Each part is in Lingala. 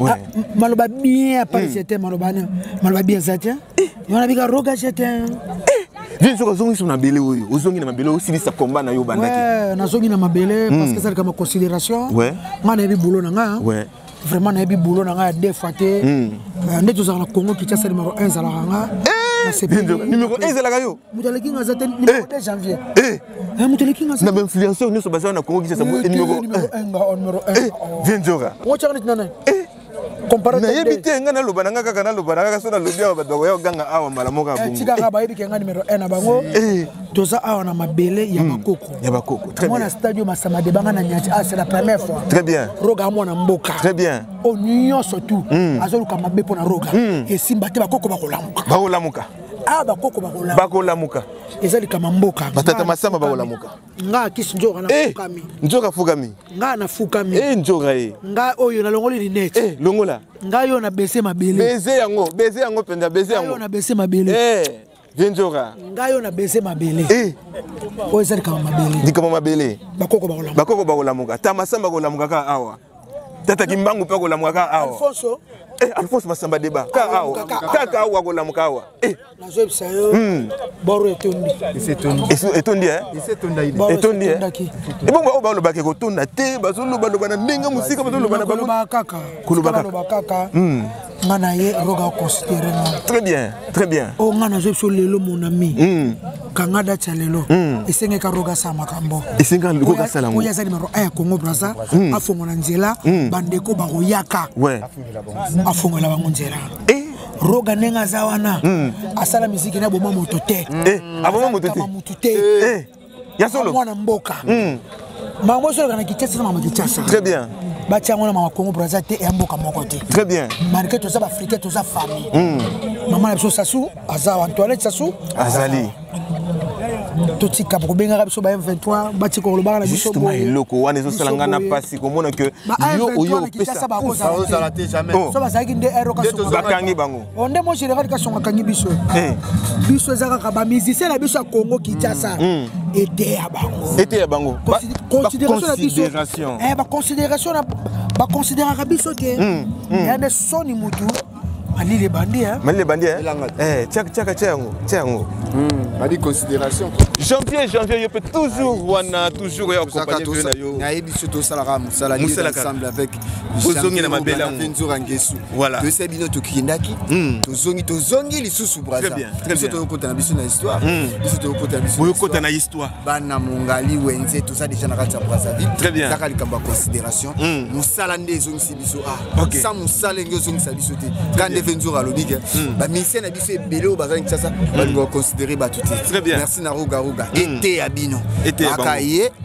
Ouais. Ah, maloba bien apart mm. jete maloba na maloba bien eza te eh. wana bika roga jete eh. vie soki ozongisi na mabele oyo ozongi na mabele osilisa komba na yo obandaki nazongi na mabele mm. parce que ezalika ma considération ngai nayebi bolo na ngai vraiment nayebi bolo na ngai ya deux fois te mm. euh, nde tozalaka na congo kinshasa numero 1 ezalaka ngai eh. numero 1 ezalaka yo moto aleki nga aza te numéro 2 eh. janvier eh. eh, moto aleki nga na bainfluenceur nyonso baza na congo kisasa numéro 1 vienzora otyaka neti nanaye nayebi te ngai naloba na ngai kaka naloba na kaka so nalobi awa bato bakoya koganga awa mbala moko ya bongotikaka bayebi ke ngai numero 1 na bango toza awa na mabele ya hmm. bakoko ya bakoko mwana stadio masama de banga na nyati ah c'est la première fois très bien roga mwana mboka très bien o oh, nyonso tout hmm. azoluka mabe mpo na roga hmm. esimba te bakoko bakolamuka bakolamuka awa ah, bakoko bakolamuka eza likama mboka batata masamba bakolamuka nga kisi nzoka eh, nafukami eh, nzoka afukami nga nafukami eh, nzoka ye nga oyo nalongoli linete eh, longola nga yo na bese mabele bese yango bese yango mpenza bese yango na bese mabele eh. Genjora. Ngayo na bese mabele. Eh. Oyo ezali kama mabele. Likama mabele. Bakoko bakolamuka. Bakoko bakolamuka. Tamasamba bakolamuka ka awa. tata kimbangu mpe akolamuka kaka awa alfonso eh, alfonso masamba deba kaka awa kaka awa akolamuka awa eh. nazobisa yo hmm. boro etondi etondi eh? etondi ebongo oyo balobaka ekotonda te bazolobaloba na ndenge mosika bazoloba na bango koloba kaka hmm. nga na ye roga oconsidere nga très bien très bien o oh, nga nazo biso lelo mon ami mm. kanga dati ya lelo mm. esengeka roga asala makambo esengekoka asala yango oyo aza nimero 1 ya congo braza mm. afongola nzela mm. bandeko bakoyaka ouais. afongola bango nzela eh? roga ndenge aza wana hmm. asala miziki na boma moto te eh, aboma moto te ya solo mwana mboka hmm. makambo oyo esoleka na kinshasa na makambo kinshasa très bien batia yango na mama congo braza te eya mboka moko te très bien malgré toza baafricain toza famille hmm. mama na biso sasu aza wa antoinette sasu azali totika bakobengaka biso ba m23 batika kolobaka na biso eloko wana ezosala ngai na mpasi komona ke yo oyo opesa bazalaki nde bakangi bango onde mo général kasonga akangi biso eh. biso eza kaka bamusicien na biso ya congo kinshasa hmm. hmm. eteya bango eteya bango considération na biso eh, baconsidération na baconsidéraka biso te hmm, ya nde soni motu malili ebandi malili ebandi tiaka tia yango tia yango badi considération janvier janvier yo mpe toujours wana toujours oyo akompagnie na yo nayebi biso tosalaka mosala ensemble avec bozongi na mabele yangotoyesa biso bino tokendaki hmm. tozongi tozongi lisusu brazabiso toyokota na biso na histoire hmm. biso toyokota na bisoyokota na histoire bana mongali wenze toza deja na kati ya brazzaville ezaka likambo ya considération hmm. mosala nde ezongisi biso a ah, sa mosala enge ozongisa biso te ka nde ve nzora alobi ke bamisien na biso ebele oyo bazali kisasa balingo baconsidere bato te merci na rogaroga eteya bino aka ye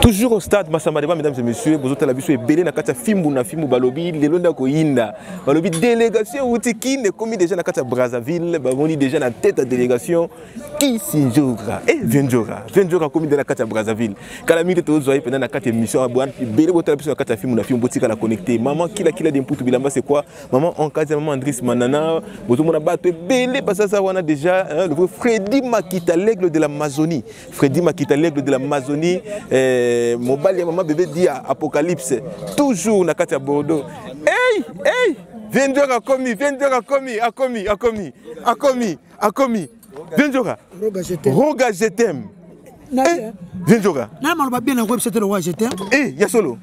Toujours au stade Massamba Deba, mesdames et messieurs, vous êtes à la biso et belé na katia fimbu na fimbu balobi, les londa ko yinda. Balobi délégation outi qui ne commis déjà na katia Brazzaville, balobi déjà na tête à délégation qui sinjora. Eh, venjora, venjora commis de la katia Brazzaville. Calamité to zoye pendant na katia mission à boire, belé bota la biso na katia fimbu na fimbu botika la connecter. Maman kila kila de mputu bilamba c'est quoi? Maman en katia maman Andris Manana, bozo mona bato belé parce que ça wana déjà hein, le vrai Freddy Makita l'aigle de l'Amazonie. Freddy Makita l'aigle de l'Amazonie eh, mobali ya mama bebe dia apocalypse toujours na kati ya Bordeaux hey hey Viendra akomi Viendra akomi akomi akomi akomi akomi Viendra Roga je t'aime eh, Viendra na maloba bien na ko ebisete le wa je t'aime eh ya solo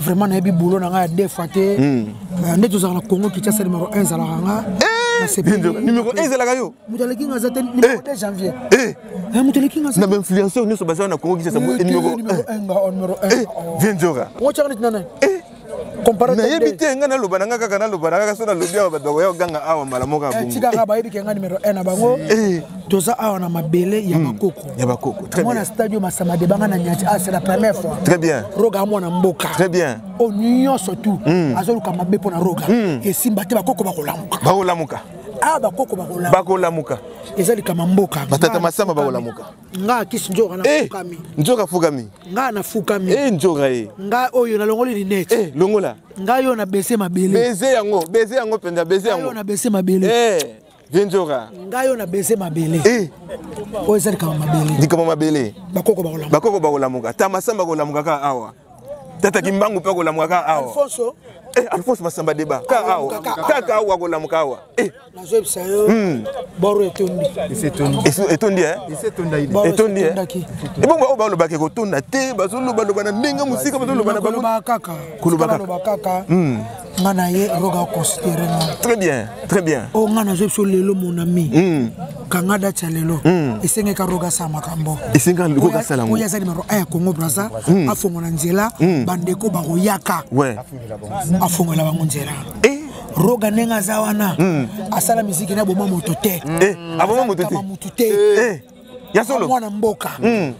vraiment nayebi boulot na ngai ya deux fois te hmm. euh, nde tozalaka na congo kinshasa numero 1 ezalaka nga eh! numero 1 ezalaka yo moto aleki nga aza te numero 2 eh! janvier eh! moto aleki nga na bainfluenceur nyonso bazala na congo kinshasa numero 1 vienjora otyaka neti nana nayebi te ngai naloba na ngai kaka naloba na kaka so nalobi awa bato bakoya koganga awa mbala moko ya bongo tikaka bayebi ke ngai numero 1 na bango toza awa na mabele ya hmm. bakoko ya bakoko très bien na stadium asama de banga na nyati ah c'est la première fois très bien roga mwana mboka très bien o nyonso tout hmm. azoluka mabe pona roga hmm. esimba te bakoko bakolamuka bakolamuka ah bakoko bakolamuka bakolamuka eza likama mboka batata masamba bakolamuka nga kisi nzoka na eh, fukami nzoka fukami nga na fukami eh nzoka ye eh. nga oyo na longoli linete eh longola nga yo na bese mabele bese yango bese yango penza bese yango na bese mabele eh Vienzora. Ngai on a baisé ma belle. Eh. Oyo ezali kama mabele. Likama mabele. Bakoko bakolamuka. Bakoko bakolamuka. Ta masamba kolamuka ka awa. Tata kimbangu pe kolamuka ka awa. Alfonso. Eh, Alfonso masamba deba. Ka awa. Ka ka awa kolamuka awa. Eh. Nazo bisa yo. Hmm. Boro etondi. Esetondi. Eso etondi eh. Esetonda ide. Etondi eh. Ebongo oyo baloba ke kotonda te, bazoloba loba na ndenge musika bazoloba na bango. Koloba kaka. Koloba kaka. Hmm. nga na ye roga aconsidere nga très bien très bien o oh, nga nazwi biso lelo mon ami mm. kanga dati ya lelo mm. esengeka roga asala makambo esengekoka asala yango oyo aza nimero 1 ya congo braza mm. afongola nzela mm. bandeko bakoyaka ouais. afongola bango nzela eh? roga ndenge aza wana hmm. asala miziki na boma moto te eh, aboma moto te ya solo mwana mboka hmm.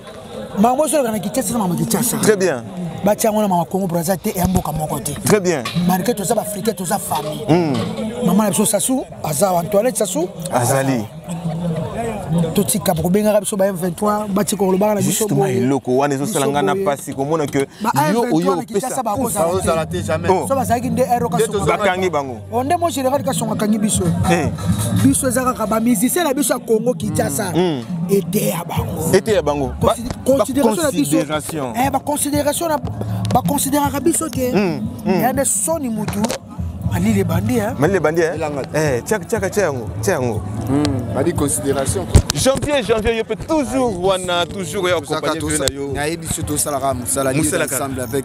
mama mwasi oleka na kinshasa na mama kinshasa très bien batya yango na mama congo braza te eya mboka moko te très bien malgré toza baafricain toza famille hmm. mama na biso sasu aza antoinette sasu azali totika kobengaka biso ba m23 batika kolobaka na biso justement eloko wana ezosala ngai na mpasi komona ke yo oyo opesa bazalaki nde bakangi bango onde mo général kasongo akangi biso eh. biso eza kaka bamusicien na biso ya congo kinshasa mm. mm. eteya bango eteya bango considération na biso eh, baconsidération na baconsidéraka biso te mm, ya nde soni motu malili ebandi malili ebandi tiaka tia yango tia yango badi considération janvier janvier yo mpe toujours wana toujours ya accompagne na yo nayebi biso tosalaka mosala ensemble avec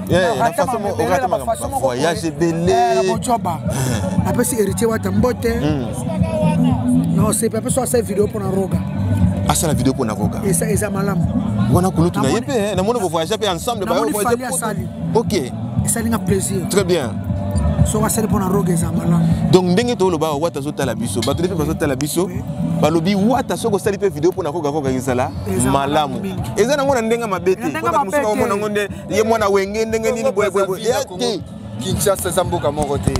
voyage ebele apesi héritier wata mbote hmm. naosepi apesi asala video mpona roga asala video mpona roga eza malamu wana kulutu na ye mpe eh, namoni bovoyage mpe ensemble bayovoyage asali ok esali nga plaisir très bien soki asali mpona roga eza malamu donc ndenge toloba wata azotala biso bato ndepe bazotala biso balobi wata soki osali mpe video mpona kogakoga ezala malamu eza nango na ndenge mabe te bato mosusu bakomona yango nde ye mwana wenge ndenge nini boyeboye ya te kinshasa eza mboka moko te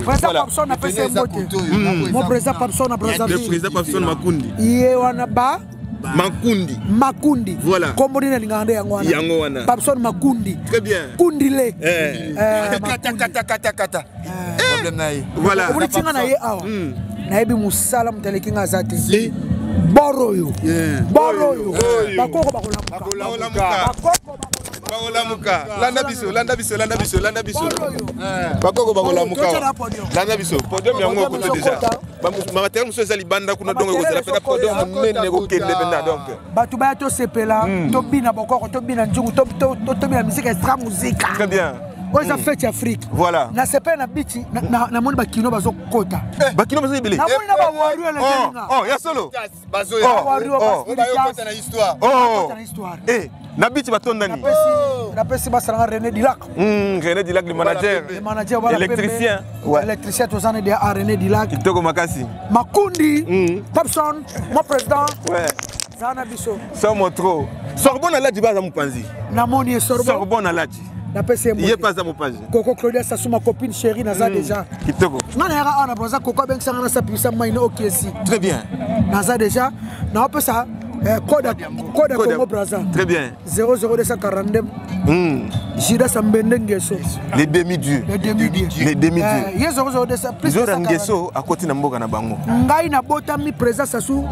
mon président papson na brazzaville makundi ye wana ba makundi makundi voilà kombo nini alingaka nde yango wana yango wana papson makundi très bien kundi le eh. eh, kata kata kata kata eh. problème na ye voilà omoni tinga na ye awa hmm. nayebi mosala moto aleki nga aza te bor oyo bor oyo bakoko bakolamuka bakolamuka landa biso landa biso landa biso landa biso eh. bakoko bakolamuka landa biso podium yango okutu deja bamateriel mosusu eza libanda kuna dongo ekozala mpena podium monene kokende mpena donc bato baya tosepela hmm. tobina bokoko tobina nzungu tobina mizika estra muzika très bien oyo eza hmm. fete ya afrique voilà na sepele na biti namoni bakino bazokota eh, bakino bazo ebele namoni na eh, bawario oh, oh, ya solo na biti batondani napesi basalanga rené dilac hmm, rené dilac le manager le manager voilà électricien ouais. électricien toza na dia rené dilac kitoko makasi makundi hmm. papson mon président ouais zana biso somo trop sorbonne alati baza mopanzi namoni ye sorbonne alati napesi ye mpe aza mopanzi koko claudia sasu ma copine chéri naza hmm. déjà kitoko nga nayaka awa na braza koko abengisanga na sapisa mai na okiesi très bien naza déjà naopesa eh, code ya congo braza très bien 00242 hmm. judas ambende ngeso les demi dieu les demi dieu les demi dieu eh, ye 002 plus zora ngeso akoti na mboka na bango ngai nabotami présence asu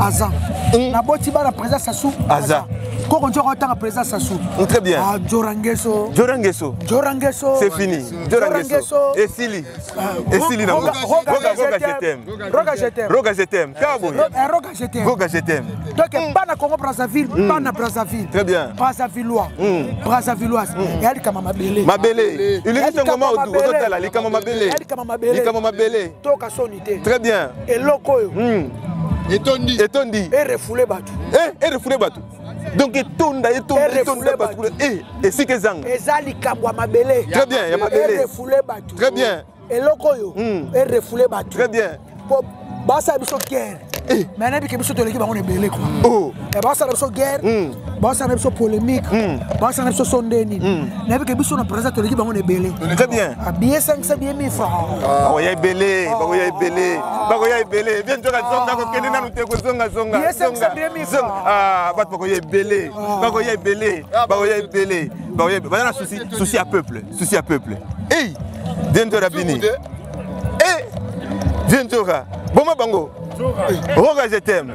aza hmm. naboti bana présence asu aza koko nzoko otanga président sasu mm, très bien ah, jorangeso jorangeso jorangeso c'est fini jorangeso esili ah, esili na roga roga je t'aime roga je t'aime roga je t'aime kabo eh, roga je t'aime roga je t'aime donc mm. bana congo brazzaville mm. bana brazzaville très bien brazzavillois brazzavilloise yali kama mabele mabele ilingi tongo ma ozo tala likama mabele likama mabele likama mabele toka soni te très bien eloko oyo hmm. etondi etondi erefoule bato eh, erefoule bato donc etonda etonda bato eh, esika ezanga eza likambo ya mabele très bien ya mabele erefoule bato très bien eloko oyo hmm. erefoule bato très bien po basala biso kere eh. mais nayebi ke biso toleki bango na ebele kua oh. Eh, baosala biso guerre hmm. baosala na biso polémique hmm. baosala na biso so nde nini hmm. nayebi ke biso na présa toleki bango na ebele très bien abiye ah, sangisa biye mi franc ah. bakoya ebele ah. bakoya ebele bakoya ebele bien nzoka zonga kokende nanu te kozonga zonga bato bakoya ebele bakoya ebele bakoya ebele bakoya baza na souci souci ya peuple souci ya peuple ei bien nzoka bini e bien nzoka boma bango roga je t'aime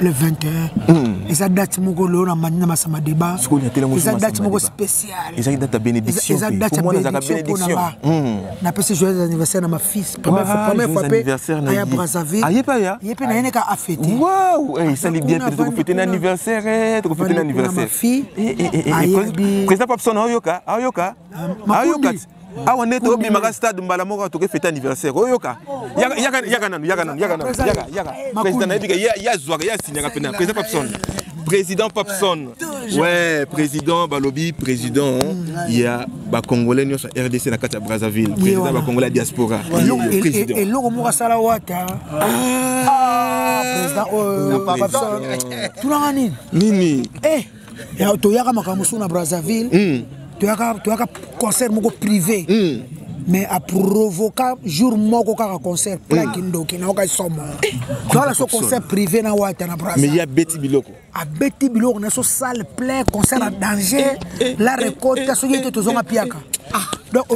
le 21 hmm. eza date moko lelo na mani na masama deba eza date moko spécialeza date ya bénédiction hmm. napesi joyeux anniversaire na ma fils première fois pe aya brazzaville ye mpe naye neka afete eh, esali bien mpe tokofete na anniversaire eh, tokofete na anniversaire eh, président papson aoyoka aoyoka aoyoka awa nde tobimaka stade mbala moko toke fete anniversaire oyoka yaka nanu yaka nanu yaka nanu yaka yaka président nayebi ke ye azwaka ye asignaka mpena président papson président papson ouais président balobi président mm, il y a ba congolais nyonso ya rdc na kati ya brazzaville président ba congolais ya diaspora eloko moko asala wata ah. ah, président oyo oh, papson tunanga nini nini eh. toyaka makambo mosusu na brazzaville mm. toyaka, toyaka concert moko privé mm. mais aprovoka jour moko kaka concert plein mm. kindoki nayoka esomo eh, toala so concert privé na wata na brazzaville abeti biloko abeti biloko na so salle plein concert na danger eh, eh, la récolte soki ete tozonga piaka ah. donc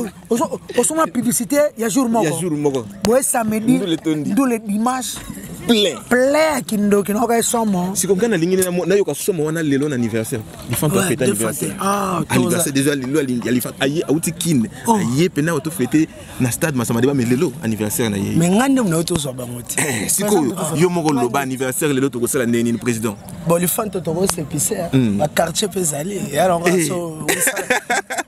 osoma publicité ya jour moko boye samedi ndule dimanche plein plein ya kindoki nayoka ye somo siko ngai nalingi nayoka somo wana lelo na anniversaire lifante afete anniversaire ah, anniversaire déjà lelo ya lifante aye awuti kine oh. aye mpena oto fete na stade masamadeba mais lelo anniversaire na ye mais ngai nde monayo tozwa bango te eh, sikoyo yo moko loba anniversaire lelo tokosala ndenge nini président bon lifante tokosepise hmm. baquartier mpe ezali yalongaso eh.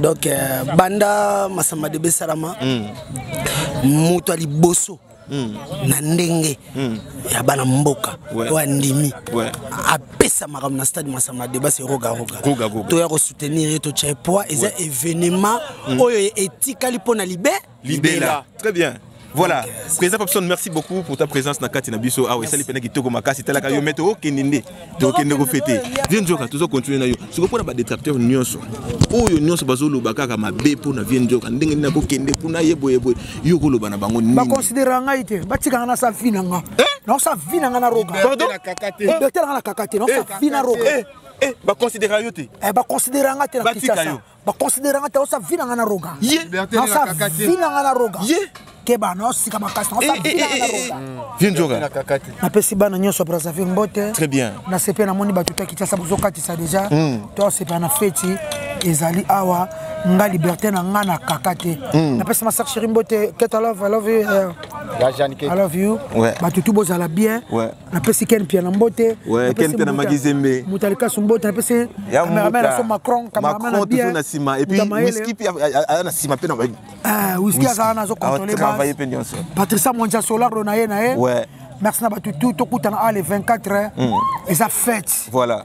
donc euh, banda masamba de besalama mm. moto ya liboso mm. na ndenge mm. ya bana mboka oyo ouais. andimi ouais. apesa makambo na stade masamba deba se rogaroga toya kosoutenir ye totya ye poids eza ouais. événement mm. oyo etikali mpo na libe libela très bien voilà président papson merci beaucoup pour ta présence na kati na biso awa esali mpena kitoko makasi talaka yo mete okende nde tokende kofete vie nzoka tozo continue na yo siko mpo na badetracteur nyonso oyo nyonso bazoloba kaka mabe mpo na vie nzoka ndenge nini nakokende kuna ye boyeboye yo okoloba na bango nini baconsidera ngai te batikanga na sa vi na nga eh? naosa vi na nga na roga docteur na kaka te eh? naosa vi na roga eh, baconsidera yo te baconsidera nga te na kisasa baconsidera nga te osa vi na nga na roga osa vi na nga na roga keba na osika makasi na osa eh, vi na nga na eh, eh, roga vie nzoka napesi bana nyonso ya brazzaville mbote très bien nasepe namoni bato ta kitasa bozokatisa déjà hmm. tosepela na feti ezali awa nga liberté na nga na kaka te hmm. napesi masar chéri mbote ketalove i love you i love you bato tu bozala bien napesi ken mpiana mbote ken mpiana makizembe moto alikasu mbote napesi cameraman aso macron cameraman na bien na nsima et puis whisky mpe aza na nsima mpe na ah, whisky azala nazo controle patricia monja solardo na ye na ye merci na bato tout tokutana a le 24 eza fête voilà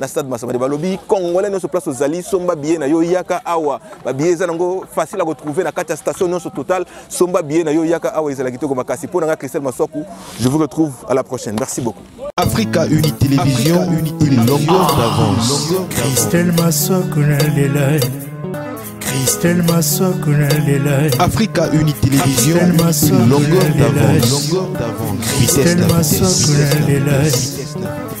na stade Masamadi balobi congolais nionso place ozali somba billet na yo yaka awa ba billet eza nango facile à retrouver na kati ya station nionso total somba billet na yo yaka awa ezala kitoko makasi mpo na nga Christelle Maswaku je vous retrouve à la prochaine merci beaucoup Africa Uni Télévision Africa Uni Télévision une longueur d'avance Christelle Maswaku na lelai Christelle Masoko na lelai Africa Uni Télévision une longueur d'avance Christelle Masoko na lelai